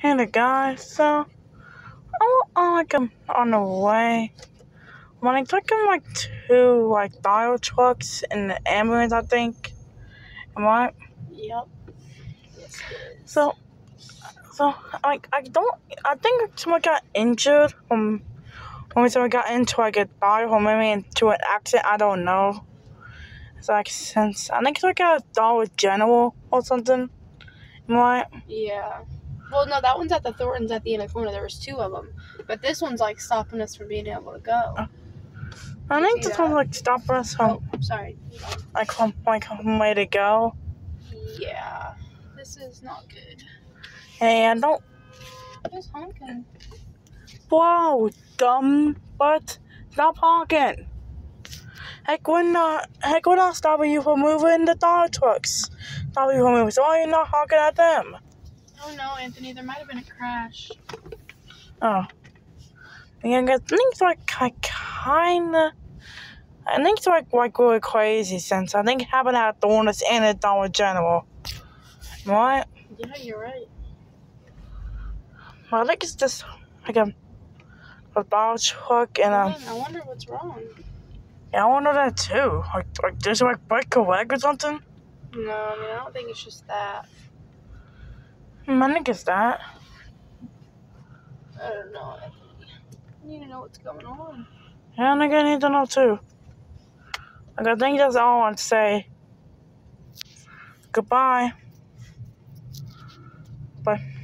Hey the guys, so I'm, I'm like I'm on the way. When I took him like two like fire trucks and the ambulance, I think. Am I? Yep. So, so like I don't. I think someone got injured from when someone got into like a fire or maybe into an accident. I don't know. It's like since I think it's like a Dollar General or something. Am I? Yeah. Well, no, that one's at the Thorntons at the end of the corner. There was two of them, but this one's like stopping us from being able to go. Uh, I think this that? one like stopping us from oh, sorry. like from like from way to go. Yeah. This is not good. And don't Who's honking? wow, dumb butt. Stop honking. Heck we're not heck we're not stopping you from moving the dog trucks. Stopping you from moving. So why are you not honking at them? Oh no, Anthony, there might have been a crash. Oh. And I think it's like I kinda I think it's like like really crazy since I think it happened at Thorntons and at Dollar General. Right? Yeah, you're right. Well, I think it's just like a a truck and a Man, I wonder what's wrong. yeah, I wonder that too. Like like does it like break a leg or something? No, I mean, I don't think it's just that. I think that. I don't know, I need to know what's going on. Yeah, I think I need to know too. Like I think that's all I want to say. Goodbye. Bye.